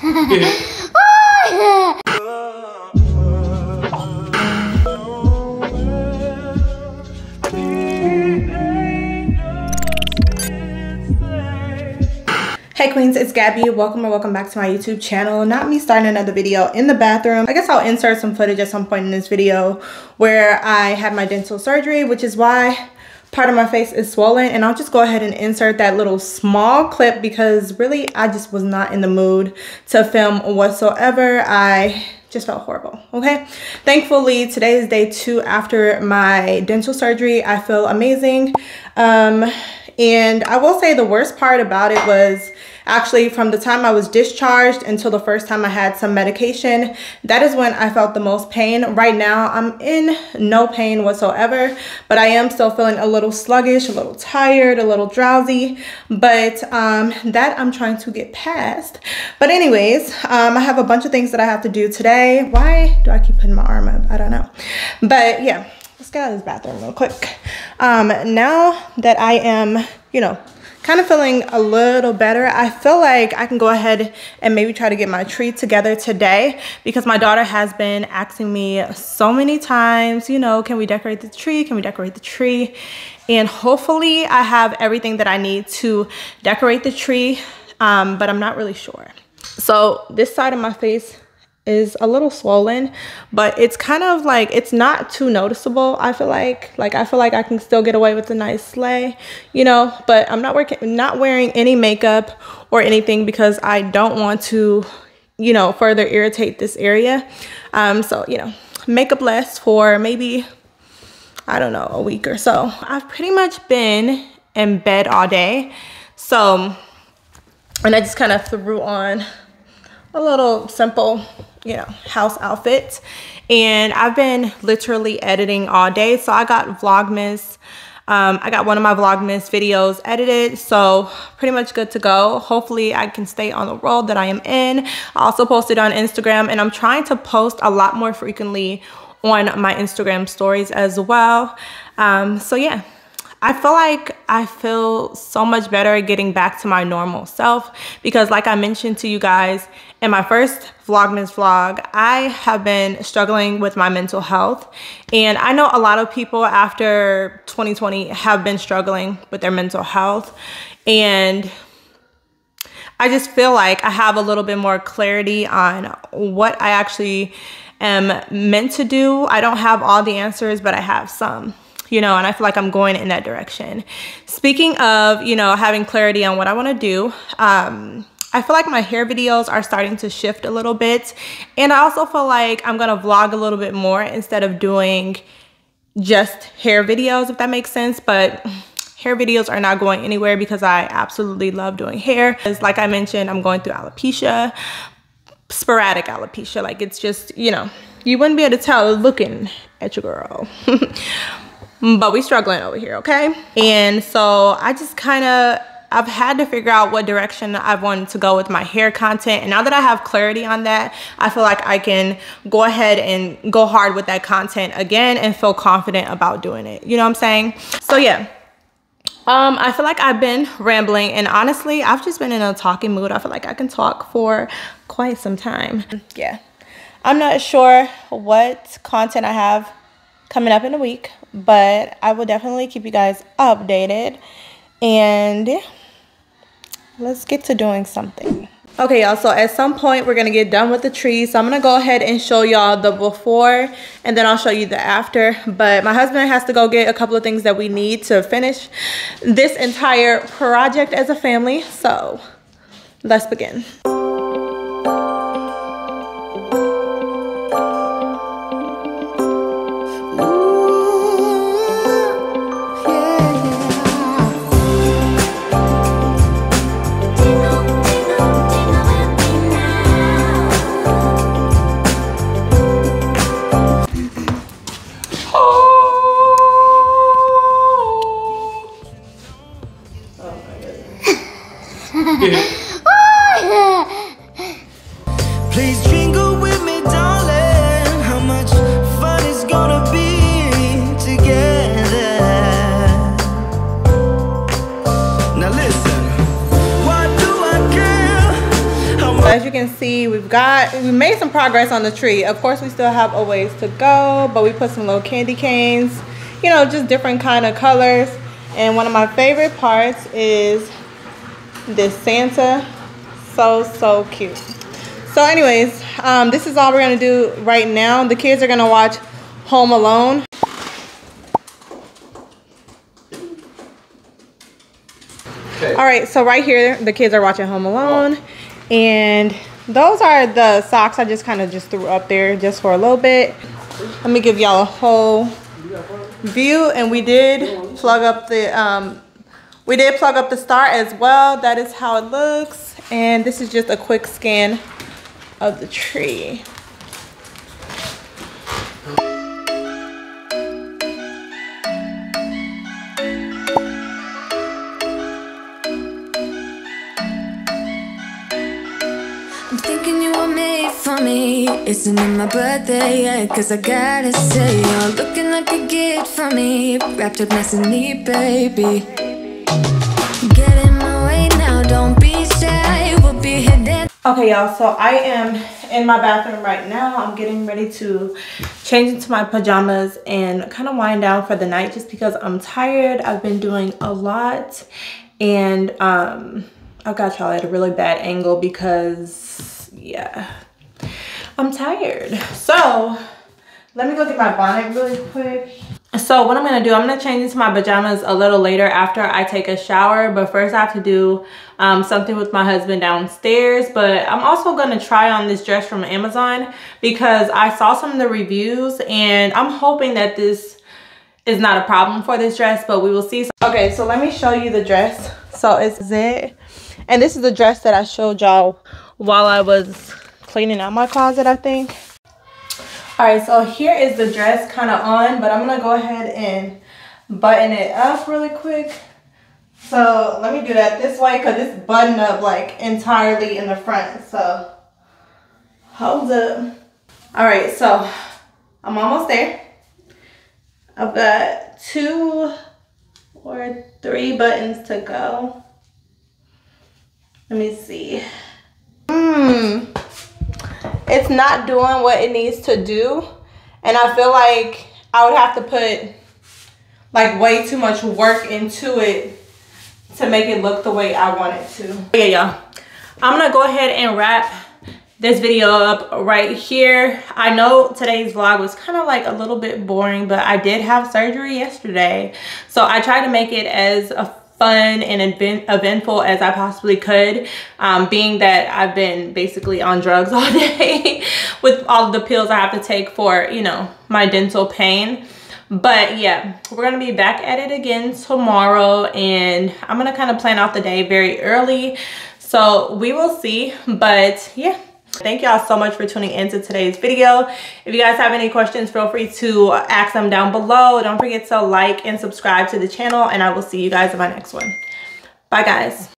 Hey queens, it's Gabby. Welcome or welcome back to my YouTube channel. Not me starting another video in the bathroom. I guess I'll insert some footage at some point in this video where I had my dental surgery, which is why part of my face is swollen. And I'll just go ahead and insert that little small clip because really I just was not in the mood to film whatsoever. I just felt horrible okay thankfully today is day two after my dental surgery i feel amazing um and I will say the worst part about it was actually from the time I was discharged until the first time I had some medication. That is when I felt the most pain. Right now, I'm in no pain whatsoever, but I am still feeling a little sluggish, a little tired, a little drowsy, but um, that I'm trying to get past. But anyways, um, I have a bunch of things that I have to do today. Why do I keep putting my arm up? I don't know. But yeah, let's get out of this bathroom real quick. Um, now that I am, you know, kind of feeling a little better, I feel like I can go ahead and maybe try to get my tree together today because my daughter has been asking me so many times, you know, can we decorate the tree? Can we decorate the tree? And hopefully I have everything that I need to decorate the tree, um, but I'm not really sure. So this side of my face is a little swollen, but it's kind of like, it's not too noticeable, I feel like. Like, I feel like I can still get away with a nice slay, you know, but I'm not working, not wearing any makeup or anything because I don't want to, you know, further irritate this area. Um, so, you know, makeup less for maybe, I don't know, a week or so. I've pretty much been in bed all day. So, and I just kind of threw on a little simple you know, house outfit. And I've been literally editing all day. So I got Vlogmas. Um, I got one of my Vlogmas videos edited, so pretty much good to go. Hopefully I can stay on the road that I am in. I also posted on Instagram and I'm trying to post a lot more frequently on my Instagram stories as well. Um, so yeah, I feel like I feel so much better getting back to my normal self because like I mentioned to you guys in my first Vlogmas vlog, I have been struggling with my mental health. And I know a lot of people after 2020 have been struggling with their mental health. And I just feel like I have a little bit more clarity on what I actually am meant to do. I don't have all the answers, but I have some you know, and I feel like I'm going in that direction. Speaking of, you know, having clarity on what I want to do, um, I feel like my hair videos are starting to shift a little bit. And I also feel like I'm going to vlog a little bit more instead of doing just hair videos, if that makes sense. But hair videos are not going anywhere because I absolutely love doing hair. As like I mentioned, I'm going through alopecia, sporadic alopecia. Like it's just, you know, you wouldn't be able to tell looking at your girl. but we struggling over here, okay? And so I just kind of, I've had to figure out what direction I've wanted to go with my hair content. And now that I have clarity on that, I feel like I can go ahead and go hard with that content again and feel confident about doing it. You know what I'm saying? So yeah. Um, I feel like I've been rambling and honestly, I've just been in a talking mood. I feel like I can talk for quite some time. Yeah. I'm not sure what content I have coming up in a week, but I will definitely keep you guys updated. And let's get to doing something. Okay, y'all, so at some point we're gonna get done with the tree. So I'm gonna go ahead and show y'all the before and then I'll show you the after. But my husband has to go get a couple of things that we need to finish this entire project as a family. So let's begin. Please jingle with me, darling. How much fun gonna be together. Now listen. As you can see, we've got, we made some progress on the tree. Of course, we still have a ways to go, but we put some little candy canes, you know, just different kind of colors. And one of my favorite parts is this Santa. So, so cute. So anyways, um, this is all we're gonna do right now. The kids are gonna watch Home Alone. Okay. All right, so right here, the kids are watching Home Alone. And those are the socks I just kind of just threw up there just for a little bit. Let me give y'all a whole view. And we did plug up the, um, we did plug up the star as well. That is how it looks. And this is just a quick scan of the tree. for me Isn't it my birthday yet? Cause I gotta say You're looking like a gift for me Wrapped up nice and neat, baby Okay, y'all, so I am in my bathroom right now. I'm getting ready to change into my pajamas and kind of wind down for the night just because I'm tired. I've been doing a lot and um, I got y'all at a really bad angle because, yeah, I'm tired. So let me go get my bonnet really quick. So what I'm gonna do, I'm gonna change into my pajamas a little later after I take a shower. But first I have to do um, something with my husband downstairs. But I'm also gonna try on this dress from Amazon because I saw some of the reviews and I'm hoping that this is not a problem for this dress, but we will see. Okay, so let me show you the dress. So it's it. And this is the dress that I showed y'all while I was cleaning out my closet, I think. All right, so here is the dress kind of on, but I'm to go ahead and button it up really quick. So let me do that this way because it's buttoned up like entirely in the front. So hold up. All right, so I'm almost there. I've got two or three buttons to go. Let me see. Mmm it's not doing what it needs to do. And I feel like I would have to put like way too much work into it to make it look the way I want it to. Yeah, y'all. I'm gonna go ahead and wrap this video up right here. I know today's vlog was kind of like a little bit boring, but I did have surgery yesterday. So I tried to make it as a fun and event eventful as I possibly could, um, being that I've been basically on drugs all day with all the pills I have to take for, you know, my dental pain. But yeah, we're gonna be back at it again tomorrow and I'm gonna kind of plan out the day very early. So we will see, but yeah, Thank y'all so much for tuning into today's video. If you guys have any questions, feel free to ask them down below. Don't forget to like and subscribe to the channel and I will see you guys in my next one. Bye guys.